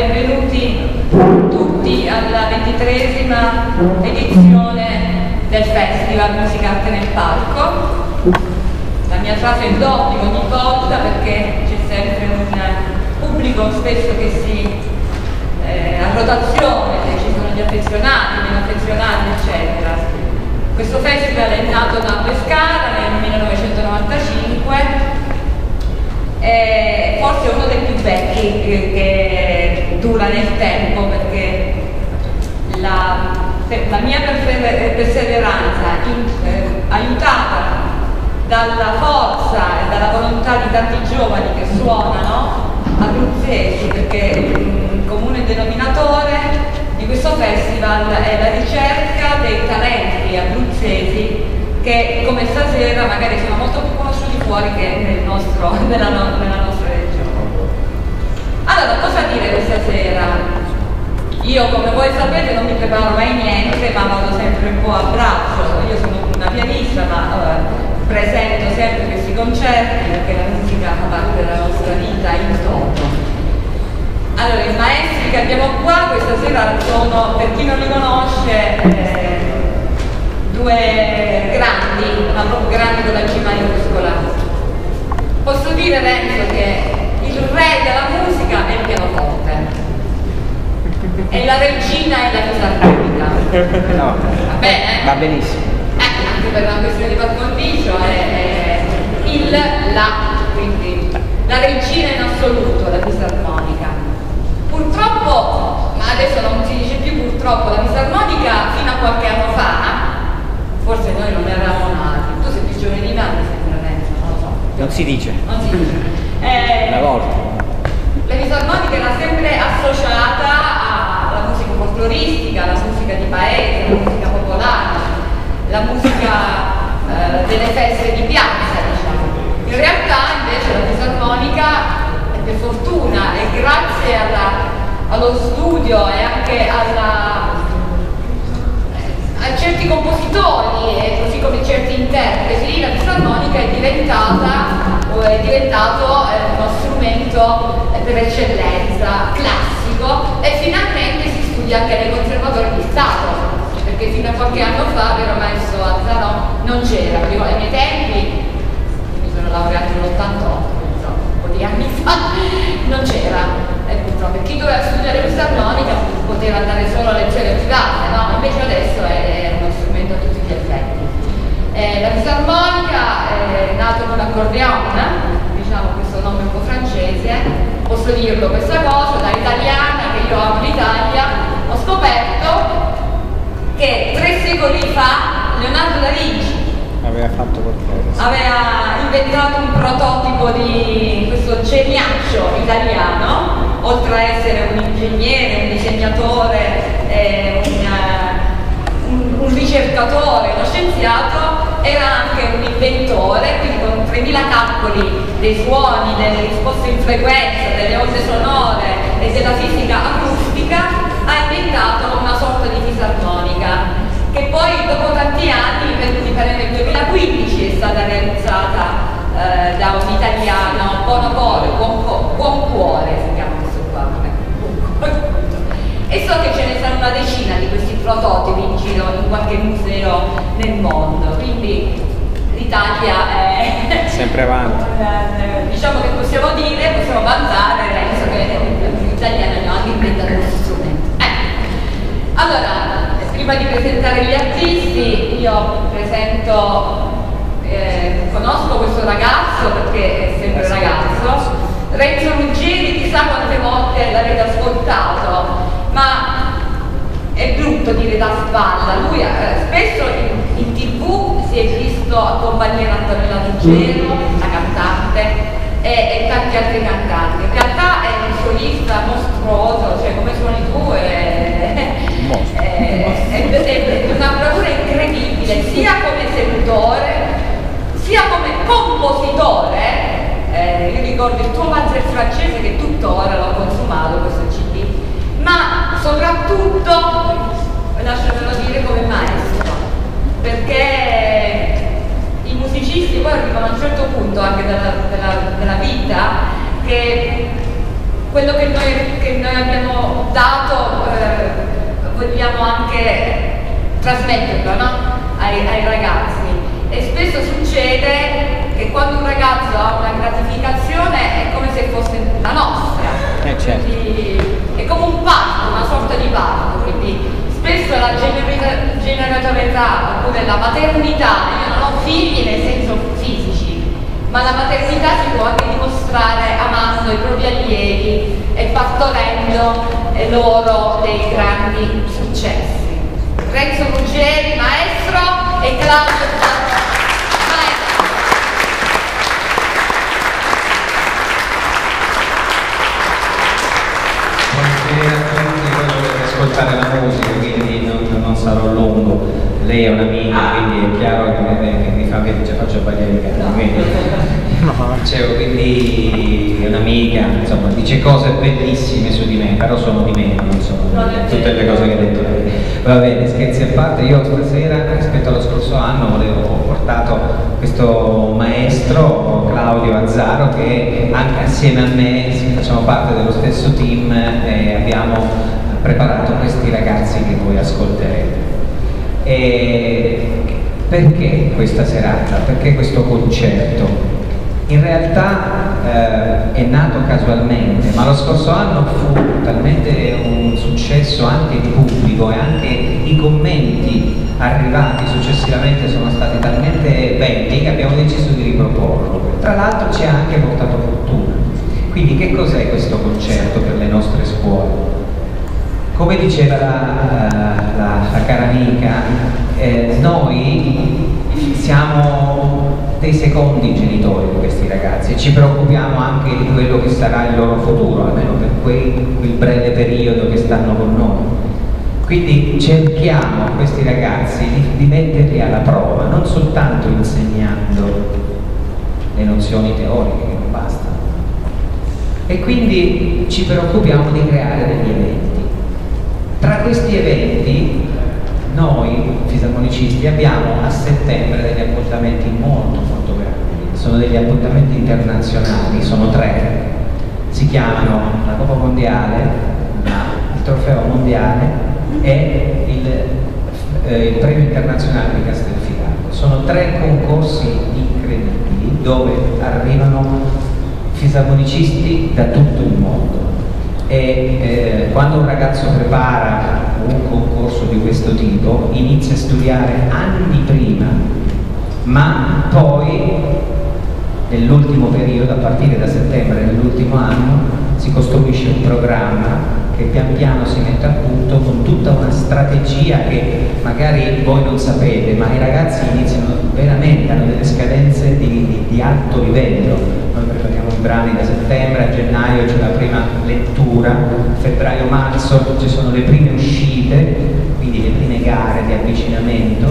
benvenuti tutti alla ventitresima edizione del Festival Musica Arte nel Palco. La mia frase è d'obbligo ogni volta perché c'è sempre un pubblico spesso che si eh, a rotazione, ci sono gli affezionati, meno affezionati, eccetera. Questo festival è nato da Pescara nel 1995 è forse uno dei più vecchi che, che dura nel tempo perché la, la mia perseveranza in, eh, aiutata dalla forza e dalla volontà di tanti giovani che suonano abruzzesi perché il comune denominatore di questo festival è la ricerca dei talenti abruzzesi che come stasera magari sono molto più conosciuti fuori che nel nostro, nella, nella nostra. Allora, cosa dire questa sera? Io, come voi sapete, non mi preparo mai niente, ma vado sempre un po' a braccio. Io sono una pianista, ma eh, presento sempre questi concerti perché la musica fa parte della nostra vita in toto. Allora, i maestri che abbiamo qua questa sera sono, per chi non li conosce, eh, due grandi, ma proprio grandi con la C maiuscola. Posso dire Renzo che il re della musica è il pianoforte e la regina è la fisarmonica. No, Va bene? va benissimo. Eh, anche per una questione di par condicio è, è il, la, quindi la regina in assoluto, la fisarmonica. Purtroppo, ma adesso non si dice più purtroppo, la fisarmonica fino a qualche anno fa forse noi non eravamo nati, tu sei più giovane di me, mi sembra Renzo, non lo so. Non si dice. Non si dice. Eh, Una volta. la fisarmonica era sempre associata alla musica folcloristica, alla musica di paese, alla musica popolare, la musica eh, delle feste di piazza, diciamo. In realtà invece la fisarmonica, per fortuna e grazie alla- allo studio e anche alla a certi compositori e così come certi interpreti la fisarmonica è diventata è diventato eh, uno strumento per eccellenza classico e finalmente si studia anche nei conservatori di Stato perché fino a qualche anno fa, vero maestro Azzaro, non c'era, prima ai miei tempi, mi sono laureato nell'88, insomma, un po' di anni fa, non c'era. E purtroppo chi doveva studiare fisarmonica poteva andare solo a lezioni private, no? Invece adesso è, è uno strumento a tutti gli effetti. Eh, la fisarmonica è nata con l'accordeon, diciamo questo nome un po' francese, posso dirlo questa cosa, da italiana, che io amo l'Italia, ho scoperto che tre secoli fa Leonardo da Vinci Aveva fatto qualcosa. aveva inventato un prototipo di questo geniaccio italiano, oltre a essere un ingegnere, un disegnatore, eh, un, eh, un- ricercatore, uno scienziato, era anche un inventore, quindi con 3000 calcoli dei suoni, delle risposte in frequenza, delle onde sonore e della fisica acustica, ha inventato una sorta di fisarmonica che poi dopo tanti anni, mi pare nel 2015, è stata realizzata eh, da un italiano, Buono Cuore, Buon, Co- Buon Cuore si chiama questo qua. E so che ce ne sono una decina di questi prototipi in giro in qualche museo nel mondo, quindi l'Italia è... Sempre avanti. Eh, diciamo che possiamo dire, possiamo vantare, penso che gli italiani hanno anche inventato questo strumento. Eh. Allora, prima di presentare gli artisti, io presento, eh, conosco questo ragazzo perché è sempre un ragazzo, Renzo Ruggeri, chissà quante volte l'avete ascoltato, ma è brutto dire da spalla, lui eh, spesso in, in tv si è visto accompagnare Antonella Ruggero, la cantante, e, e tanti altri cantanti. In realtà è un solista mostruoso, cioè come suoni tu è, è, è- è una bravura incredibile, sia come esecutore, sia come compositore. Eh, io ricordo il tuo valzer francese che tuttora l'ho consumato questo CD, ma soprattutto, lasciamelo dire, come maestro, perché i musicisti poi arrivano a un certo punto anche della, della- della vita che quello che noi, che noi abbiamo dato, eh, vogliamo anche trasmetterlo no? ai, ai ragazzi. E spesso succede che quando un ragazzo ha una gratificazione è come se fosse la nostra. Eh, certo. Quindi è come un patto, una sorta di patto. Quindi spesso la generosità oppure la maternità, io non ho figli nel senso fisici, ma la maternità si può anche dimostrare amando i propri allievi e partorendo loro dei grandi successi. Renzo Ruggeri, maestro, e Claudio maestro. Lei è un'amica, quindi è chiaro che, che mi fa che ci faccio sbagliare i cani. Dicevo, quindi è un'amica, insomma, dice cose bellissime su di me, però sono di me, non sono tutte le cose che ha detto lei. Va bene, scherzi a parte, io stasera rispetto allo scorso anno volevo, ho portato questo maestro Claudio Azzaro che anche assieme a me facciamo parte dello stesso team e abbiamo preparato questi ragazzi che voi ascolterete. E perché questa serata? Perché questo concerto? in realtà eh, è nato casualmente, ma lo scorso anno fu talmente un successo anche di pubblico e anche i commenti arrivati successivamente sono stati talmente belli che abbiamo deciso di riproporlo. Tra l'altro ci ha anche portato fortuna. Quindi che cos'è questo concerto per le nostre scuole? Come diceva la, la, la cara amica, eh, noi siamo dei secondi genitori di questi ragazzi e ci preoccupiamo anche di quello che sarà il loro futuro, almeno per quel, quel breve periodo che stanno con noi. Quindi cerchiamo questi ragazzi di, di metterli alla prova, non soltanto insegnando le nozioni teoriche che non bastano. E quindi ci preoccupiamo di creare degli eventi. Tra questi eventi noi fisarmonicisti abbiamo a settembre degli appuntamenti molto molto grandi, sono degli appuntamenti internazionali, sono tre, si chiamano la Coppa Mondiale, il Trofeo Mondiale e il, eh, il Premio Internazionale di Castelfidardo. Sono tre concorsi incredibili dove arrivano fisarmonicisti da tutto il mondo e eh, quando un ragazzo prepara un concorso di questo tipo inizia a studiare anni prima, ma poi nell'ultimo periodo, a partire da settembre nell'ultimo anno, si costruisce un programma che pian piano si mette a punto con tutta una strategia che magari voi non sapete, ma i ragazzi iniziano veramente, hanno delle scadenze di, di, di alto livello. Noi prepariamo i brani da settembre, a gennaio c'è la prima lettura, febbraio-marzo ci sono le prime uscite, quindi le prime gare di avvicinamento,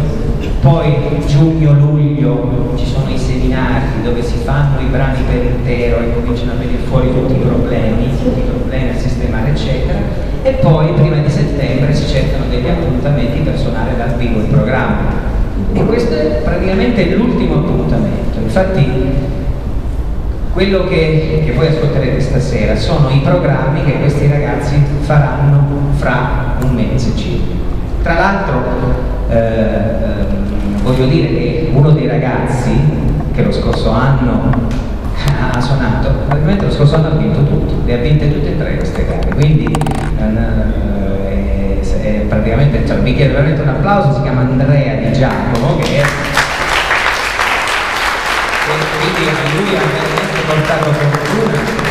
poi giugno-luglio ci sono i seminari dove si fanno i brani per intero e cominciano a venire fuori tutti i problemi, tutti i problemi a sistemare eccetera. E poi prima di settembre si cercano degli appuntamenti per suonare dal vivo il programma. E questo è praticamente l'ultimo appuntamento. Infatti quello che, che voi ascolterete stasera sono i programmi che questi ragazzi faranno fra un mese circa. Tra l'altro eh, ehm, voglio dire che uno dei ragazzi che lo scorso anno ha suonato, praticamente lo scorso anno ha vinto tutto, le ha vinte tutte e tre queste gare, quindi eh, è praticamente, cioè, mi chiedo veramente un applauso, si chiama Andrea Di Giacomo, che è, quindi lui ha portato fortuna.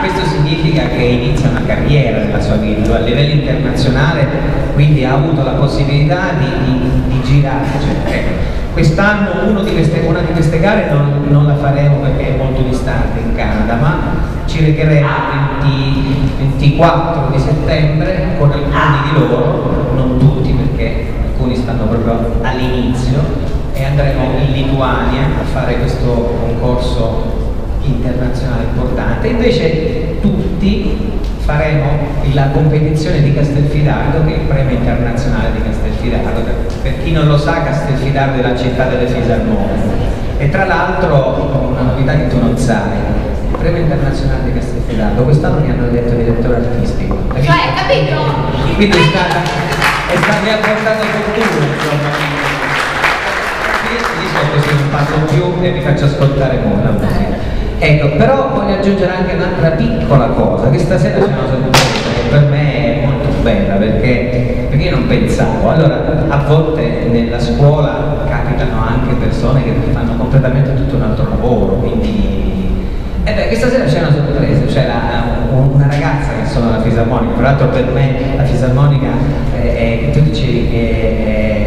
questo significa che inizia una carriera nella sua vita, a livello internazionale, quindi ha avuto la possibilità di, di, di girare. Cioè, ecco, Quest'anno una di queste gare non, non, la faremo perché è molto distante in Canada, ma ci recheremo il 24 di settembre con alcuni di loro, non tutti perché alcuni stanno proprio all'inizio, e andremo in Lituania a fare questo concorso internazionale importante. Invece tutti faremo la competizione di Castelfidardo che è il premio internazionale di Castelfidardo per chi non lo sa Castelfidardo è la città delle fisarmonie e tra l'altro una novità che tu non sai premio internazionale di Castelfidardo, quest'anno mi hanno eletto direttore artistico. Cioè, capito? Quindi è stata, è stata, mi ha portato fortuna, insomma. Solito se non passo più e vi faccio ascoltare musica. Ecco, però voglio aggiungere anche un'altra piccola cosa, che stasera c'è una sorpresa che per me è molto bella perché, perché io non pensavo. Allora, a volte nella scuola capitano anche persone che fanno completamente tutto un altro lavoro, quindi e beh, questa sera c'è una sorpresa, c'è una ragazza che suona la fisarmonica, tra l'altro per me la fisarmonica è, è, tu dicevi che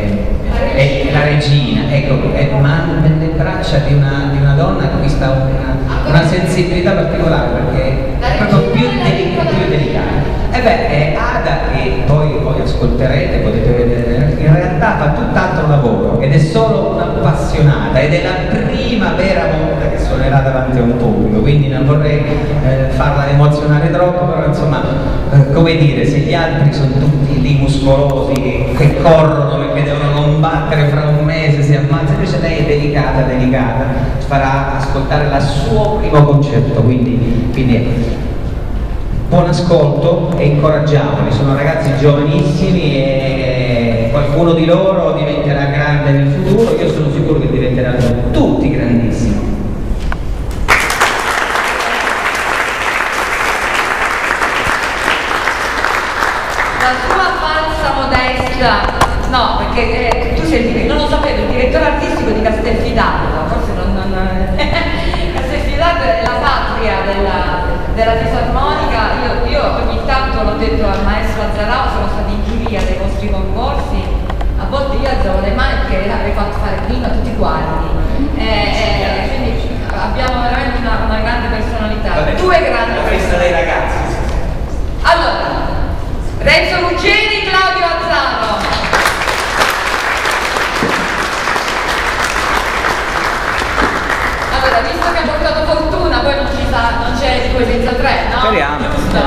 è, la regina, ecco, è, ma nelle braccia di una, di una donna acquista una, una sensibilità particolare perché è proprio più, delic più delicata. E beh, è Ada che poi, poi ascolterete, potete vedere, in realtà fa tutt'altro lavoro ed è solo un'appassionata ed è la prima vera volta che suonerà davanti a un pubblico, quindi non vorrei eh, farla emozionare troppo, però insomma, eh, come dire, se gli altri sono tutti lì muscolosi che, che corrono perché devono combattere fra un mese, si ammazza, invece lei è delicata, delicata, farà ascoltare il suo primo concerto, quindi, quindi buon ascolto e incoraggiamoli, sono ragazzi giovanissimi e qualcuno di loro diventerà grande nel futuro, io sono sicuro che diventeranno tutti grandissimi. La sua falsa modestia, no, perché eh, tu sei, non lo sapevo, il direttore artistico di Castelfidardo, forse non, non Castelfidardo è la patria della, della fisarmonica, io, io, ogni tanto l'ho detto al maestro Azzarao, sono stati in giuria dei vostri concorsi, a volte io alzavo le mani perché avrei fatto fare prima a tutti quanti. Eh, eh, quindi abbiamo veramente una, una grande personalità, Vabbè, due grandi la festa dei ragazzi. Allora, Renzo Ruggeri, Claudio Azzaro. Allora, visto che ha portato fortuna, poi non ci sa, non c'è tipo senza tre, no? Speriamo. Giusto?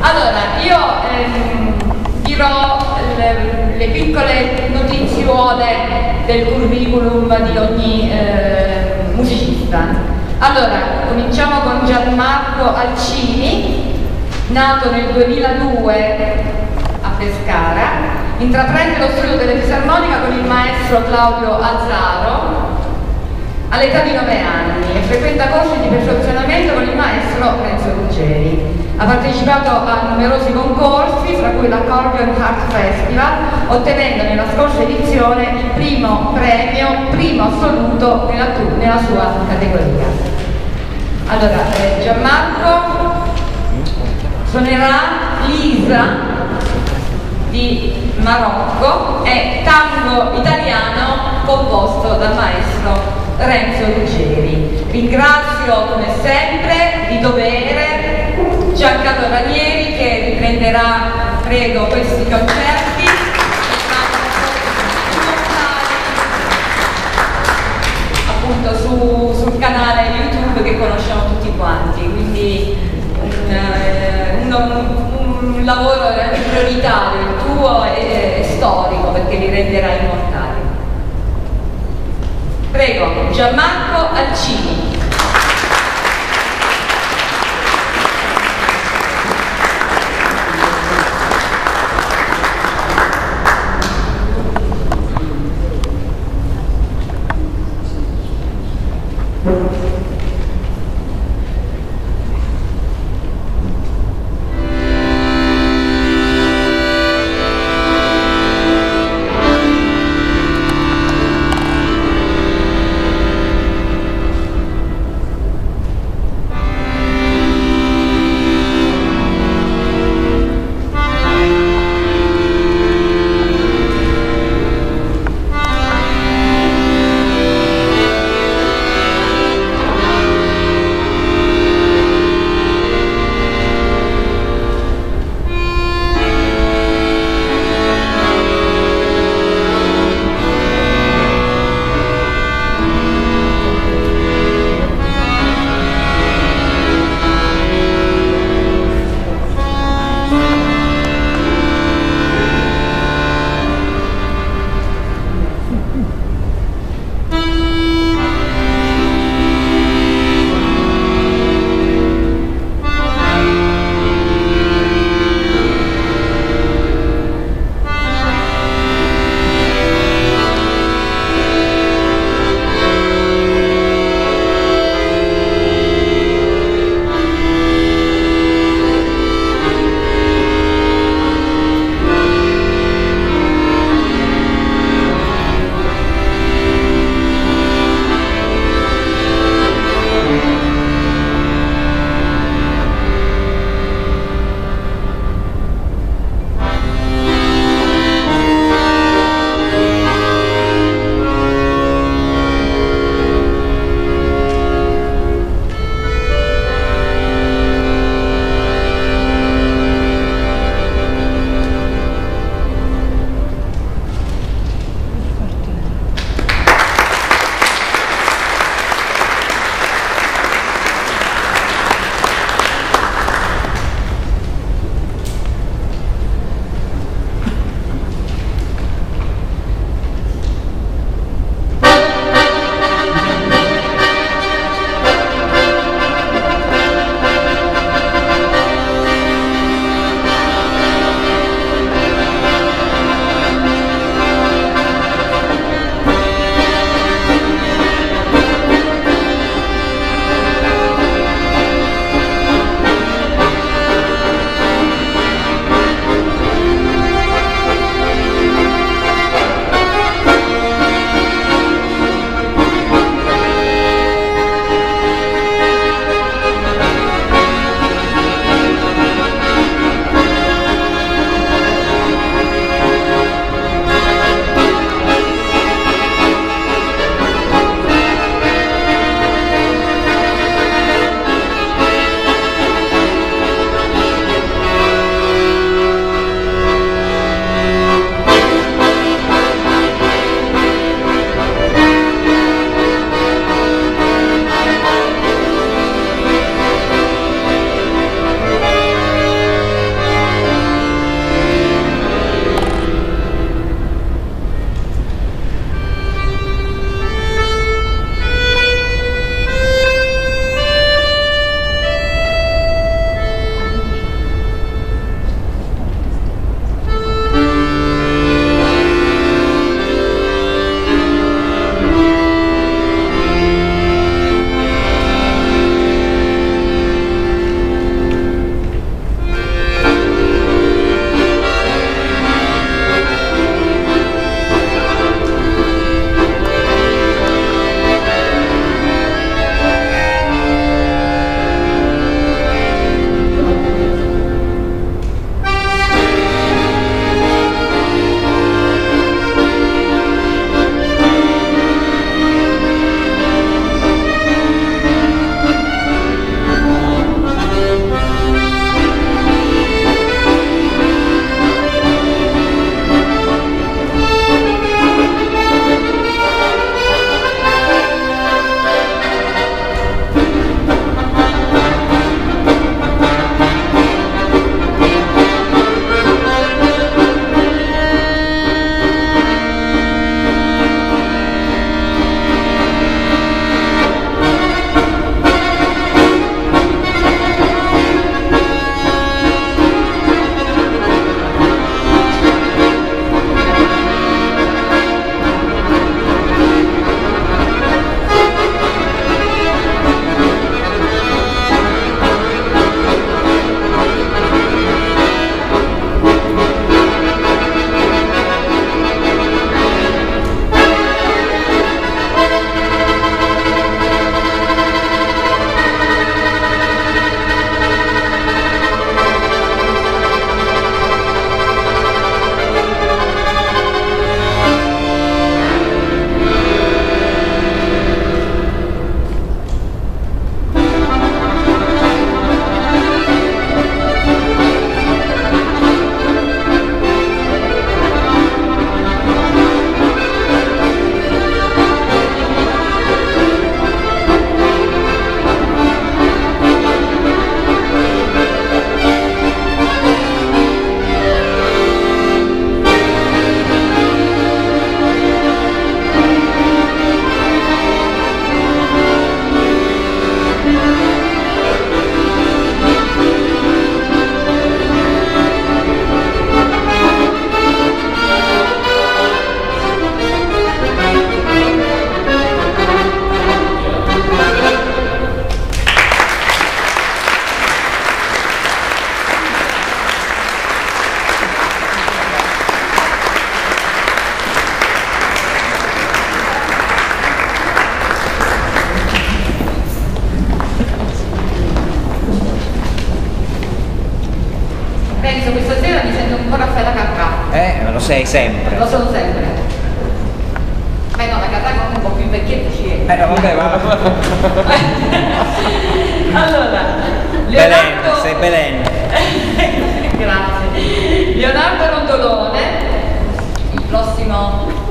Allora, io ehm, dirò le, le piccole notizione del curriculum di ogni eh, musicista. Allora, cominciamo con Gianmarco Alcini, nato nel 2002 a Pescara, intraprende lo studio della fisarmonica con il maestro Claudio Azzaro all'età di 9 anni e frequenta corsi di perfezionamento con il maestro Renzo Ruggeri. Ha partecipato a numerosi concorsi, fra cui l'Accordion Art Festival, ottenendo nella scorsa edizione il primo premio, primo assoluto nella, nella sua categoria. Allora, eh, Gianmarco suonerà Lisa di Marocco e tango italiano composto dal maestro Renzo Ruggeri. Ringrazio come sempre di dovere Giancarlo Ranieri che riprenderà, prego, questi concerti. appunto su, sul canale YouTube che conosciamo tutti quanti, quindi un, eh, un, un lavoro prioritario, il tuo è storico perché li renderà immortali. Prego, Gianmarco Alcini.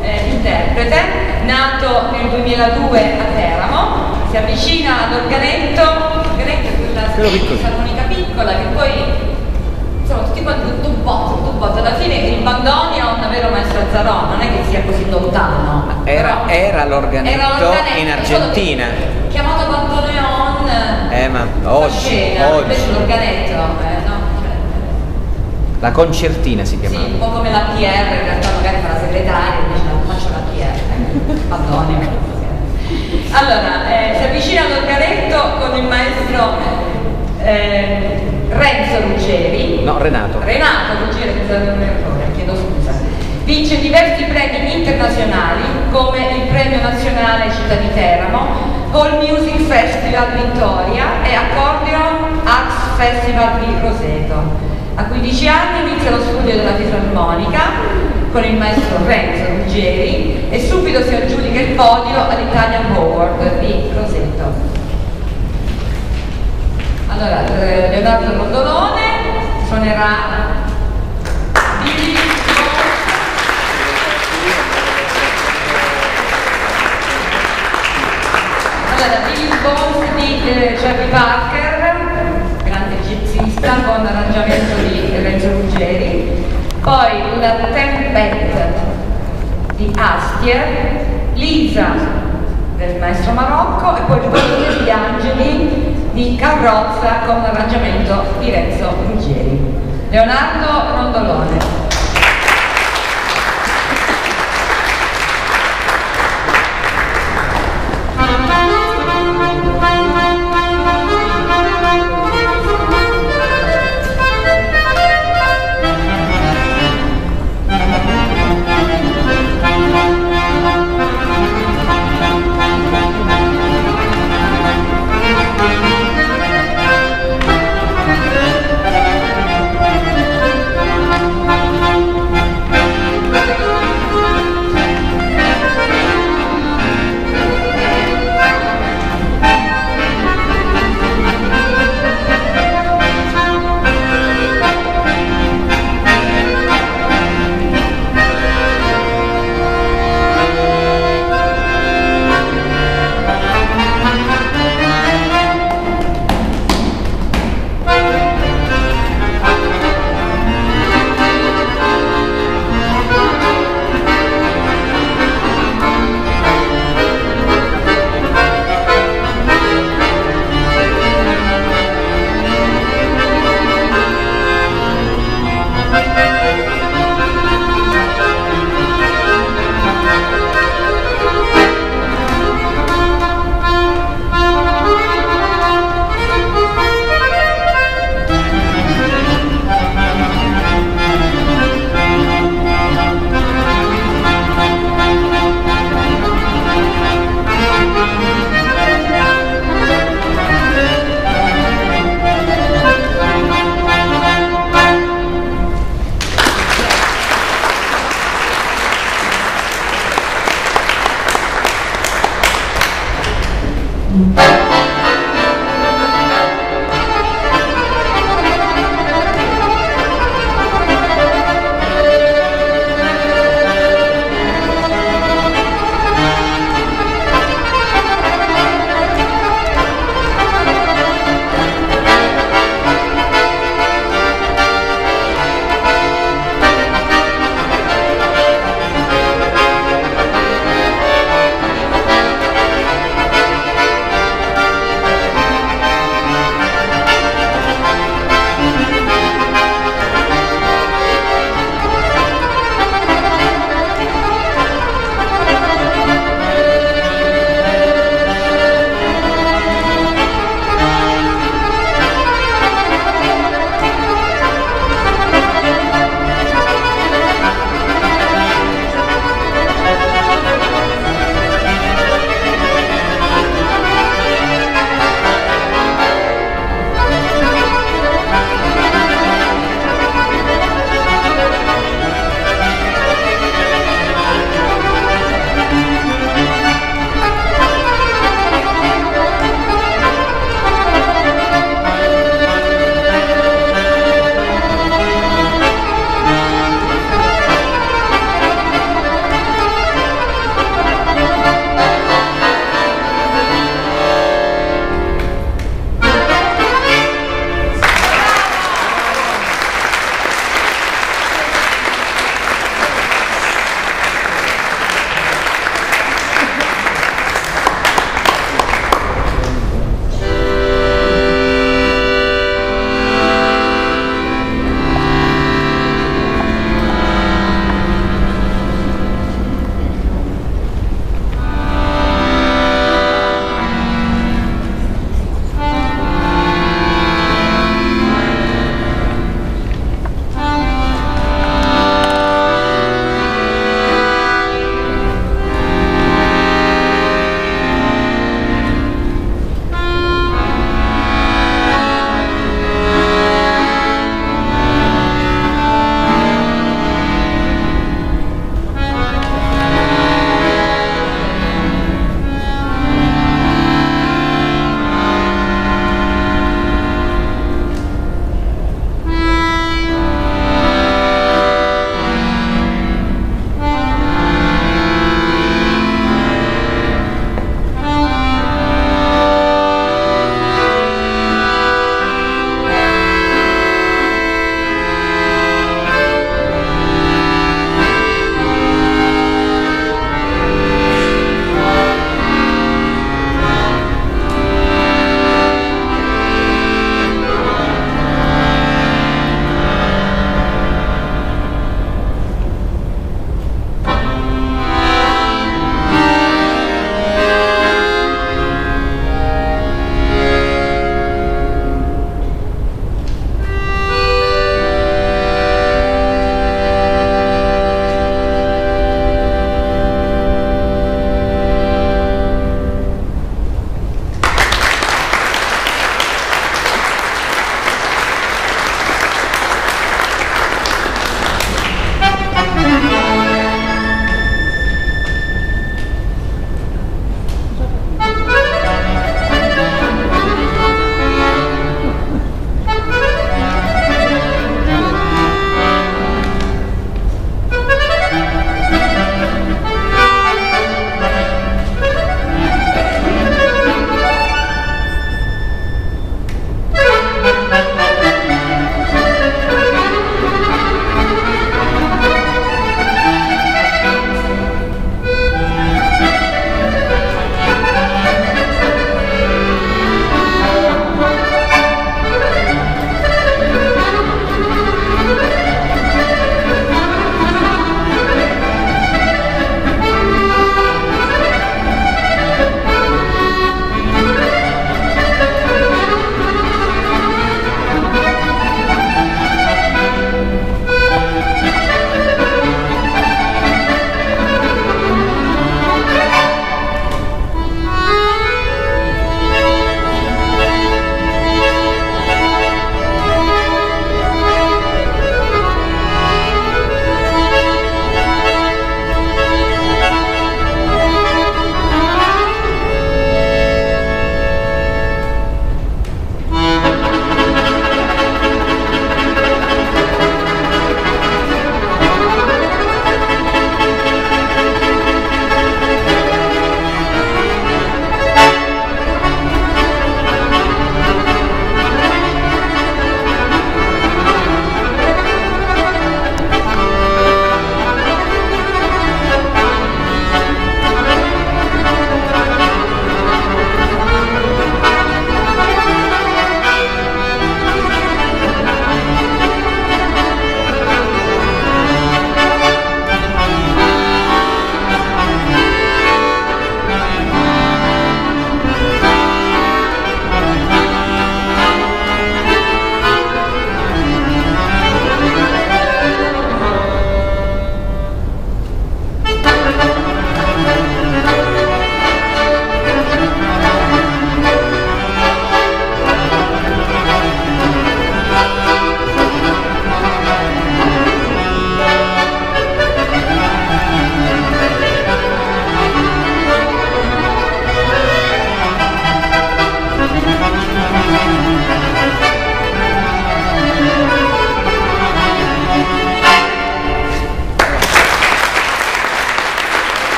Eh, interprete, nato nel 2002 a Teramo, si avvicina all'organetto, l'organetto è quella armonica piccola che poi insomma tutti quanti un botto, tutto un botto. Alla fine il bandoneon, davvero maestro Azzarò, non è che sia così lontano. Era, era l'organetto in Argentina. Chiamato bandoneon. Eh, ma oggi, scena, oggi. invece l'organetto, eh, no? Cioè, La concertina si sì, chiamava. un po' come la PR, in realtà segretaria, la faccio la PR, bandoneon. Allora, eh, si avvicina all'organetto con il maestro eh, Renzo Ruggeri. No, Renato. Renato Ruggeri, scusa, un errore, chiedo scusa. Vince diversi premi internazionali come il Premio Nazionale Città di Teramo, Hall Music Festival Vittoria e Accordion Arts Festival di Roseto. A 15 anni inizia lo studio della fisarmonica con il maestro Renzo Ruggeri e subito si aggiudica il podio all'Italian Award di Roseto. Allora, eh, Leonardo Rondolone suonerà Allora, Billy Bones di eh, Jerry Parker, grande jazzista con arrangiamento di Renzo Ruggeri, poi una tempête di Astier, Lisa del maestro Marocco e poi il Volto degli Angeli di Carrozza con l'arrangiamento di Renzo Ruggeri. Leonardo Rondolone.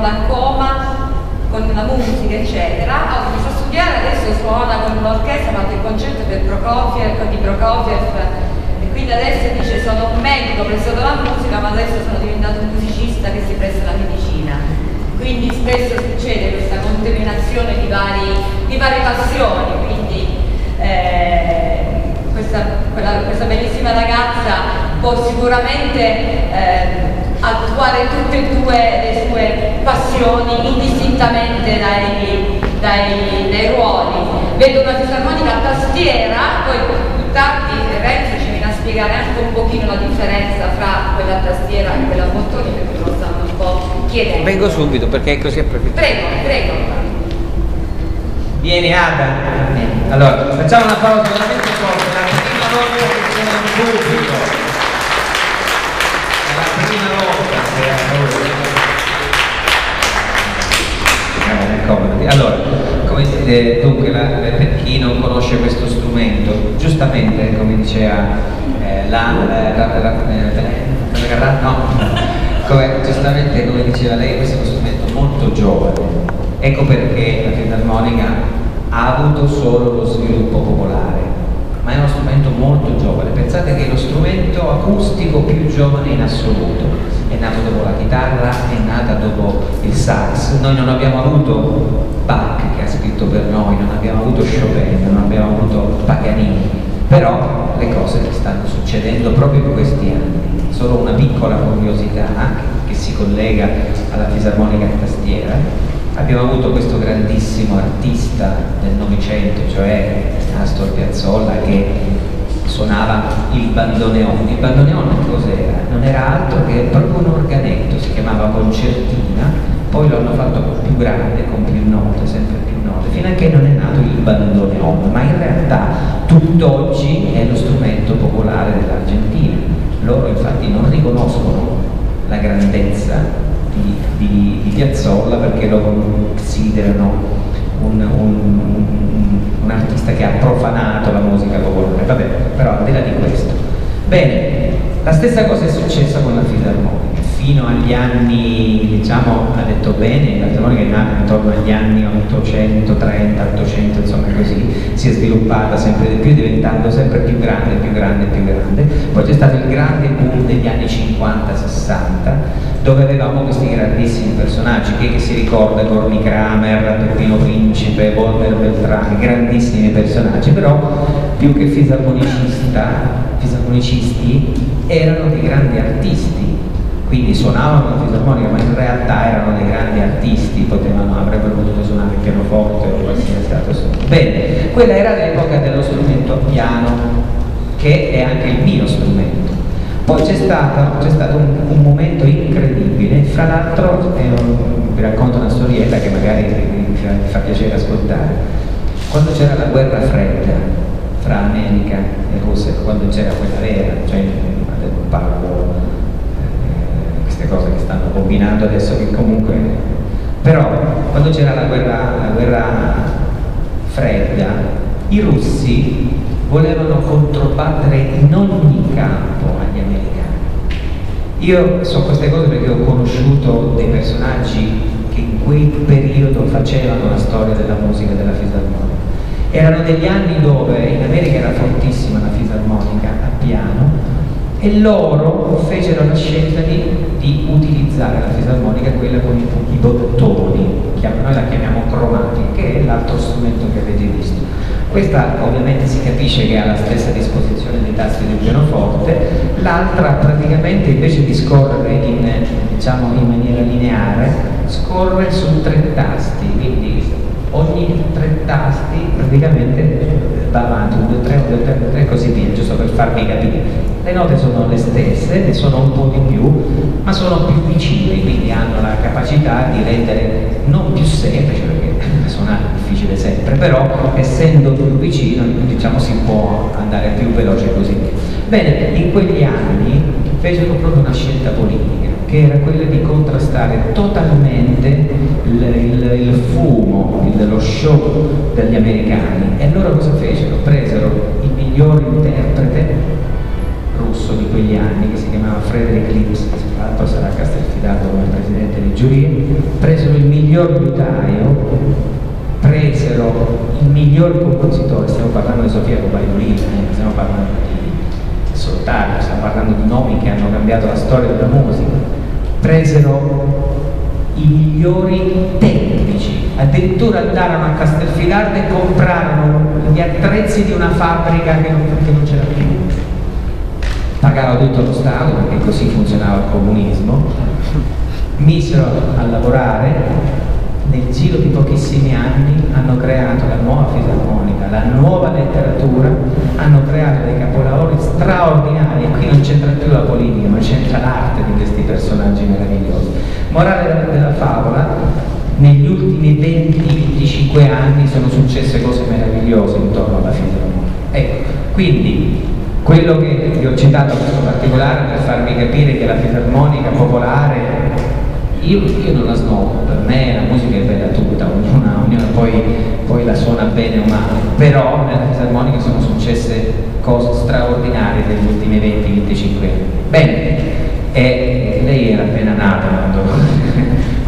Dal coma con la musica eccetera, ha cominciato a studiare, adesso suona con l'orchestra, ha fatto il concerto per Prokofiev, di Prokofiev e quindi adesso dice sono un medico prestato alla musica ma adesso sono diventato un musicista che si presta alla medicina. Quindi spesso succede questa contaminazione di, vari, di varie passioni, quindi eh, questa, quella- questa bellissima ragazza può sicuramente eh, attuare tutte e due le sue passioni indistintamente dai, dai- dai ruoli. Vedo una fisarmonica a tastiera, poi più tardi Renzo ci viene a spiegare anche un pochino la differenza fra quella tastiera e quella a bottoni perché lo stanno un po' chiedendo. Vengo subito perché è così approfitto. Prego, prego. Vieni Ada. Allora, facciamo una pausa veramente forte, la prima volta che sono in dite, dunque, la- per chi non conosce questo strumento, giustamente, come diceva eh, la- la- la- no, come, giustamente come diceva lei, questo è uno strumento molto giovane. Ecco perché la fisarmonica ha avuto solo lo sviluppo popolare, ma è uno strumento molto giovane. Pensate che è lo strumento acustico più giovane in assoluto. È nato dopo la chitarra, è nata dopo il sax. Noi non abbiamo avuto Bach che ha scritto per noi, non abbiamo avuto Chopin, non abbiamo avuto Paganini, però le cose stanno succedendo proprio in questi anni. Solo una piccola curiosità che si collega alla fisarmonica a tastiera. Abbiamo avuto questo grandissimo artista del Novecento, cioè Astor Piazzolla, che suonava il bandoneon. Il bandoneon cos'era? Non era altro che proprio un organetto, si chiamava concertina, poi lo hanno fatto più grande, con più note, sempre più note, fino a che non è nato il bandoneon, ma in realtà tutt'oggi è lo strumento popolare dell'Argentina. Loro infatti non riconoscono la grandezza di, di- di Piazzolla perché lo considerano un, un- un artista che ha profanato la musica popolare. Vabbè, però al di là di questo. Bene, la stessa cosa è successa con la fisarmonica. Fino agli anni, diciamo, ha detto bene, la fisarmonica è nata intorno agli anni 830, 800, insomma così, si è sviluppata sempre di più, diventando sempre più grande, più grande, più grande. Poi c'è stato il grande boom degli anni 50-60 dove avevamo questi grandissimi personaggi, chi è che si ricorda Gorni Kramer, Peppino Principe, Walter Beltrami, grandissimi personaggi, però più che fisarmonicista, fisarmonicisti erano dei grandi artisti, quindi suonavano la fisarmonica, ma in realtà erano dei grandi artisti, potevano, avrebbero potuto suonare il pianoforte o qualsiasi altro. Bene, quella era l'epoca dello strumento piano, che è anche il mio strumento. Poi c'è stato, stato un, un momento incredibile, fra l'altro eh, vi racconto una storiella che magari vi fa, fa piacere ascoltare. Quando c'era la guerra fredda fra America e Russia, quando c'era quella vera, cioè parlo cose che stanno combinando adesso che comunque però quando c'era la guerra, la guerra fredda i russi volevano controbattere in ogni campo agli americani. Io so queste cose perché ho conosciuto dei personaggi che in quel periodo facevano la storia della musica della fisarmonica. Erano degli anni dove in America era fortissima la fisarmonica a piano e loro fecero la scelta di, di utilizzare la fisarmonica, quella con i, i bottoni, noi la chiamiamo cromatica, che è l'altro strumento che avete visto. Questa ovviamente si capisce che ha la stessa disposizione dei tasti del pianoforte, l'altra praticamente invece di scorrere in, diciamo, in maniera lineare, scorre su tre tasti, quindi ogni tre tasti praticamente va avanti, un 2, 3, un 2, 3, 1, 2, 3 e così via, giusto per farvi capire. Le note sono le stesse, ne sono un po' di più, ma sono più vicine, quindi hanno la capacità di rendere non più semplice, perché suonare difficile sempre, però essendo più vicino diciamo si può andare più veloce così. Bene, in quegli anni fecero proprio una scelta politica che era quella di contrastare totalmente il, il, il fumo, il, lo show degli americani e allora cosa fecero? Presero il miglior interprete quegli anni che si chiamava Frederick Lips, che l'altro sarà Castelfidardo come presidente di giuria, presero il miglior liutaio, presero il miglior compositore, stiamo parlando di Sofia Cobaiolini, eh, stiamo parlando di Soltario, stiamo parlando di nomi che hanno cambiato la storia della musica, presero i migliori tecnici, addirittura andarono a Castelfidardo e comprarono gli attrezzi di una fabbrica che non, che non c'era più. Pagava tutto lo Stato perché così funzionava il comunismo, misero a lavorare nel giro di pochissimi anni hanno creato la nuova fisarmonica, la nuova letteratura, hanno creato dei capolavori straordinari qui non c'entra più la politica, ma c'entra l'arte di questi personaggi meravigliosi. Morale della favola, negli ultimi 20-25 anni sono successe cose meravigliose intorno alla fisarmonica. Ecco, quindi quello che vi ho citato questo particolare per farvi capire che la fisarmonica popolare io, io, non la snobo, per me la musica è bella tutta, ognuna, ognuna poi, poi, la suona bene o male, però nella fisarmonica sono successe cose straordinarie negli ultimi 20-25 anni. Bene, e lei era appena nata quando,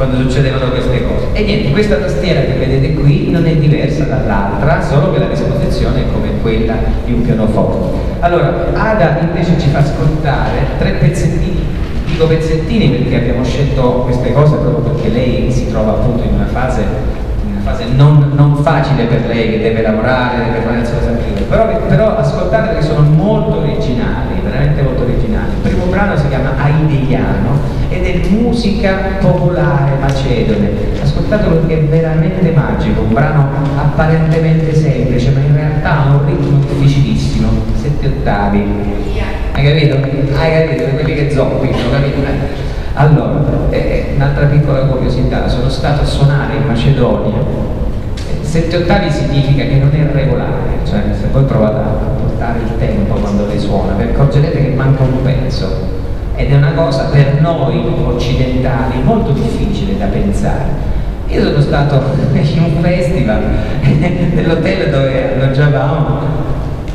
quando succedevano queste cose. E niente, questa tastiera che vedete qui non è diversa dall'altra, solo che la disposizione è come quella di un pianoforte. Allora, Ada invece ci fa ascoltare tre pezzettini dico pezzettini perché abbiamo scelto queste cose proprio perché lei si trova appunto in una fase, in una fase non, non, facile per lei che deve lavorare, deve fare il suo sempre però, però ascoltate che sono molto originali, veramente molto originali. Il primo brano si chiama Aideiano ed è musica popolare macedone. Ascoltatelo perché è veramente magico, un brano apparentemente semplice ma in realtà ha un ritmo difficilissimo, sette ottavi hai capito? Hai capito? Quelli che zoppicano, capito? Allora, eh, un'altra piccola curiosità, sono stato a suonare in Macedonia, sette ottavi significa che non è regolare, cioè se voi provate a portare il tempo quando lei suona, vi accorgerete che manca un pezzo ed è una cosa per noi occidentali molto difficile da pensare. Io sono stato in un festival nell'hotel dove alloggiavamo,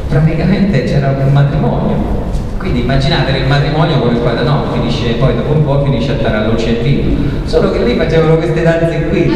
praticamente c'era un matrimonio quindi immaginate il matrimonio con il quale no, finisce, poi dopo un po' finisce a Tarallo Centino. Solo che lì facevano queste danze qui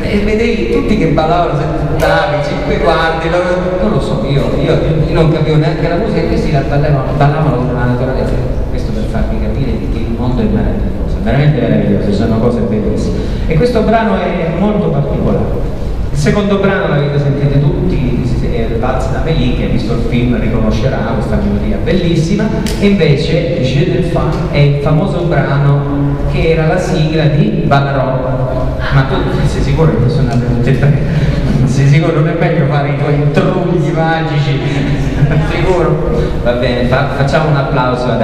e vedevi tutti che ballavano settavi, cinque quarti, non lo so, io, io, io, non capivo neanche la musica e questi la ballavano, ballavano con una naturalezza. Questo per farvi capire che il mondo è meraviglioso, veramente meraviglioso, sono cose bellissime. E questo brano è molto particolare. Il secondo brano l'avete sentito tutti, è il Vals da Melì, che visto il film riconoscerà questa melodia bellissima, e invece Je del Fan è il famoso brano che era la sigla di Ballarò. Ma tu sei sicuro che sono andate tutte e tre? Sei sicuro? Non è meglio fare i tuoi trugli magici? sicuro? Va bene, fa facciamo un applauso ad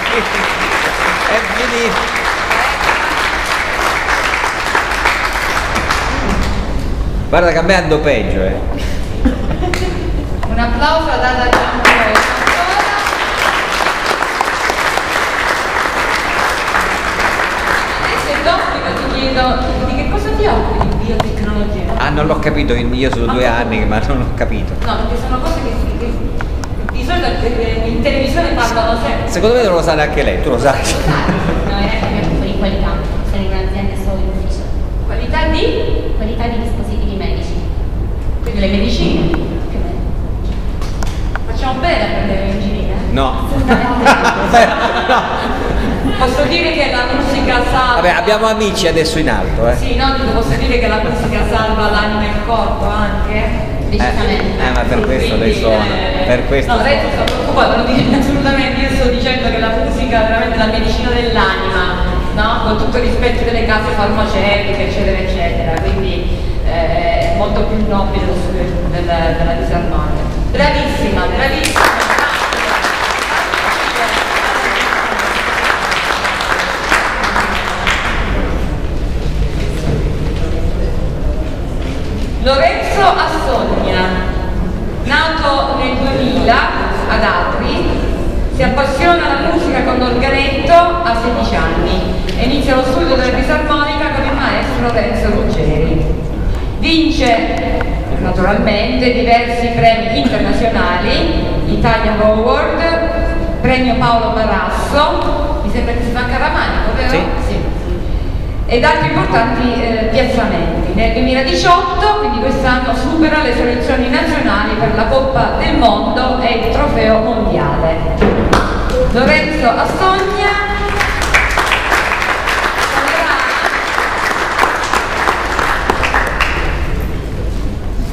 Ada. finita. Guarda che a me ando peggio, eh. Un applauso a Dada Gianluca Adesso è d'obbligo ti chiedo di che cosa ti occupi di biotecnologia? Ah, non l'ho capito, io sono due anni, ma non ho capito. No, perché sono cose che, che solito eh, in televisione parlano sempre. Secondo me non lo sa neanche lei, tu lo sai. No, mi occupo di qualità, sono in un'azienda solo in ufficio. Qualità di? Qualità di dispositivi medici. Quindi le medicine. Più o meno. Facciamo bene a prendere ingegneria? No. Posso dire che la musica salva. Vabbè, abbiamo amici adesso in alto, eh. Sì, no, dico, posso dire che la musica salva l'anima e il corpo anche? Decisamente. Eh, ma per questo lei Quindi, suona, eh, per questo No, lei sta preoccupata, non dice assolutamente, io sto dicendo che la musica è veramente la medicina dell'anima, no? Con tutto il rispetto delle case farmaceutiche, eccetera, eccetera. Quindi eh, è molto più nobile lo studio della, della disarmonia. Bravissima, bravissima. Lorenzo nato 2000 ad Atri, si appassiona alla musica con l'organetto a 16 anni e inizia lo studio della fisarmonica con il maestro Lorenzo Ruggeri. Vince naturalmente diversi premi internazionali, Italian Award, premio Paolo Marasso, mi sembra che si manca Ramanico, vero? Sì. ed altri importanti eh, piazzamenti. Nel 2018, quindi quest'anno, supera le selezioni nazionali per la Coppa del Mondo e il Trofeo Mondiale. Lorenzo Assogna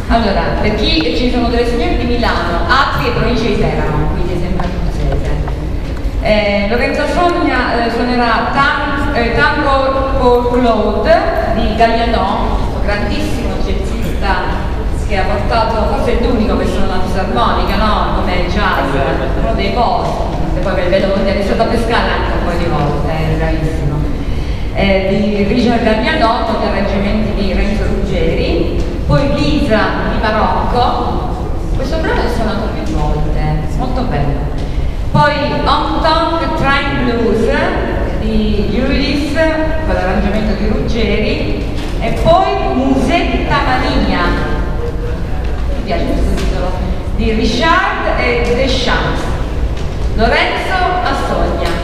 Allora, per chi ci sono delle signore di Milano, Atri e provincia di Teramo, quindi è sempre abruzzese. Eh, Lorenzo Sogna eh, suonerà eh, Tango for Claude di Gaglianò, grandissimo jazzista che ha portato, forse è l'unico che suona la fisarmonica, no? Come jazz, uno dei posti, e poi ve- vedo che è stato a pescare anche un po' di volte, è bravissimo. Eh, di Richard con gli arrangiamenti di Renzo Ruggeri, poi Lisa di Marocco, questo brano è suonato più volte, molto bello. Poi Hong Kong Train Blues di Ulyss con l'arrangiamento di Ruggeri e poi Musetta Mania, mi piace questo titolo, di Richard e Deschamps. Lorenzo Assogna.